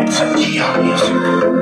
It's a Gianni.